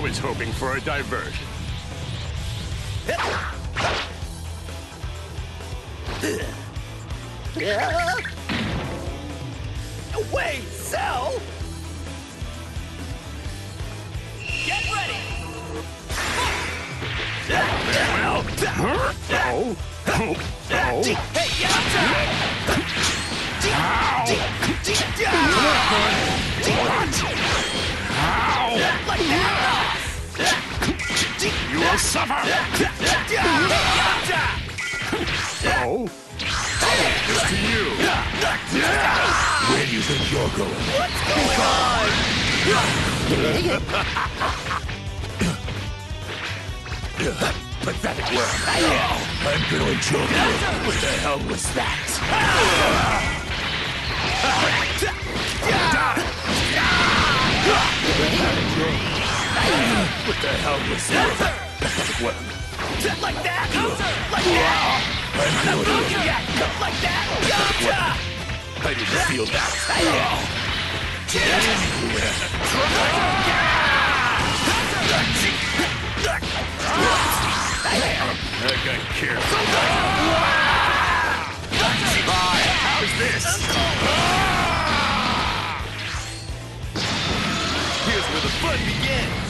was hoping for a diversion. Wait, Cell! Get ready! Well, oh, oh, oh. Hey, Like will suffer! Oh? It's to you! Where do you think you're going? What's going on? Pathetic work. I'm gonna enjoy you. What the hell was that? What the hell was that? Work. Like that! Like that! Enjoy you. Yeah, like that! Gotcha! I didn't feel that. I got careful. How's this? Here's where the fun begins!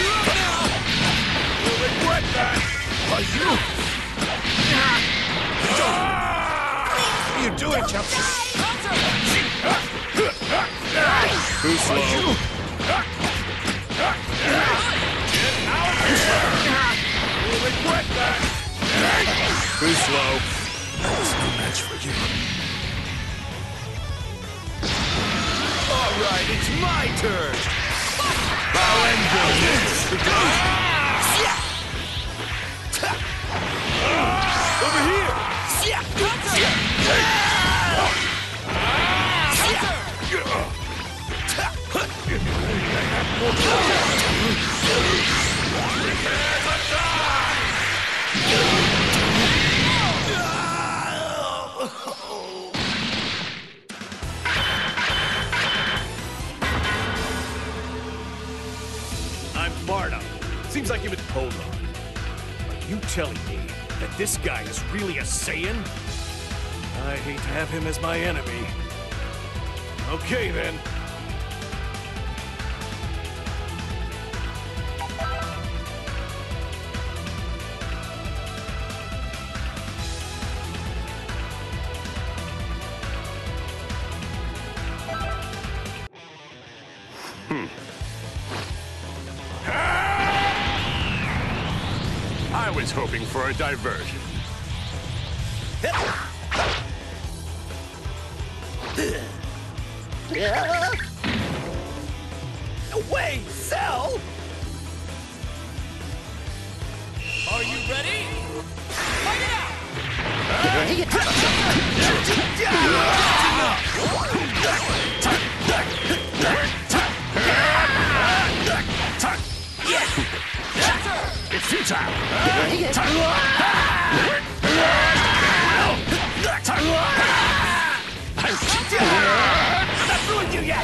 You'll regret that! Are you? You Chelsea? Too slow. You'll regret that! Too slow. That's no match for you. All right, it's my turn! I'll. Over here! I'm Seems like you've been hold on. Are you telling me that this guy is really a Saiyan? I hate to have him as my enemy. Okay then. I was hoping for a diversion. Wait, Cell! Are you ready? Fight it out! It's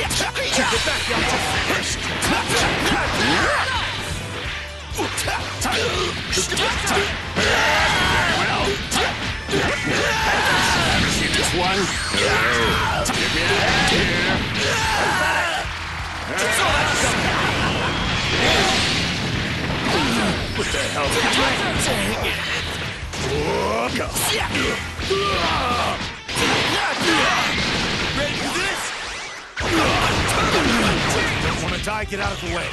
Get back, Yamcha! See this one? Get me out of here! What the hell? Dang it! Go. Don't die, get out of the way.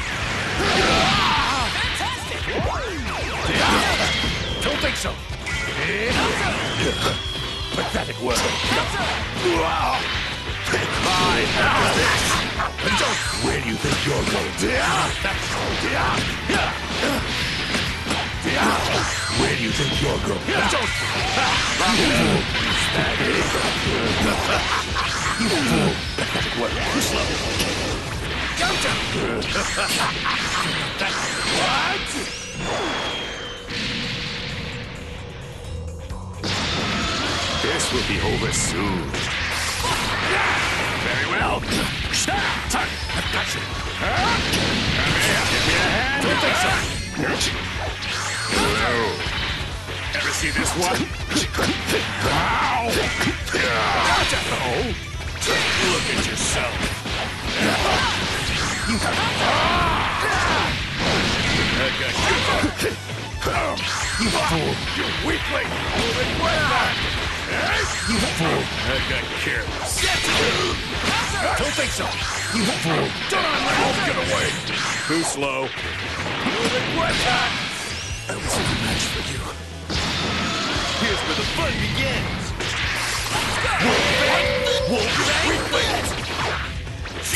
Don't think so. Pathetic work. Where do you think you're going? Where do you think you're going? You fool! Pathetic work. Slow. This will be over soon. Very well. I've got you. Don't think so. Hello. Ever see this one? Ow! Oh. Look at yourself. You. Fool! You weakling! Moving back! You fool! I got careless. Don't think so! You fool! Don't I let him get away. Too slow. Moving back! I was no match for you. Here's where the fun begins.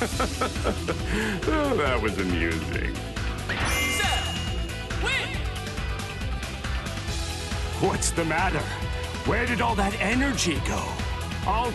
Oh, that was amusing. What's the matter? Where did all that energy go? I'll